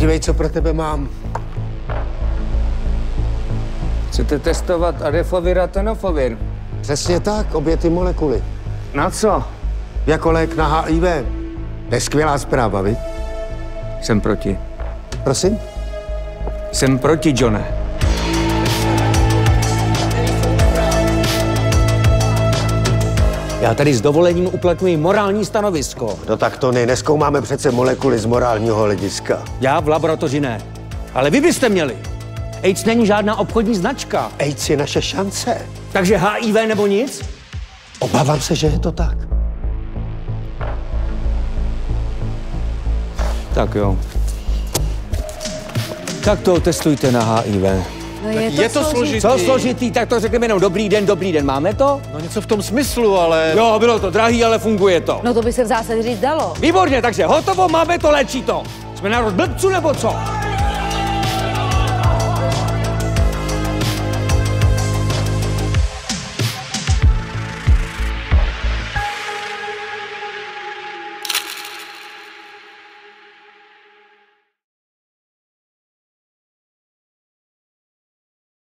Podívej, co pro tebe mám. Chcete testovat adefovir a tenofovir? Přesně tak, obě ty molekuly. Na co? Jako lék na HIV. To je skvělá zpráva, vy? Jsem proti. Prosím? Jsem proti, Johne. Já tady s dovolením uplatňuji morální stanovisko. No tak to ne, neskoumáme přece molekuly z morálního hlediska. Já v laboratoři ne. Ale vy byste měli. AIDS není žádná obchodní značka. AIDS je naše šance. Takže HIV nebo nic? Obávám se, že je to tak. Tak jo. Tak to testujte na HIV. No je to, Je to složitý. Co složitý, tak to řekneme jenom dobrý den, dobrý den. Máme to? No něco v tom smyslu, ale... Jo, bylo to drahý, ale funguje to. No to by se v zásadě říct dalo. Výborně, takže hotovo, máme to, léčí to. Jsme národ blbců nebo co?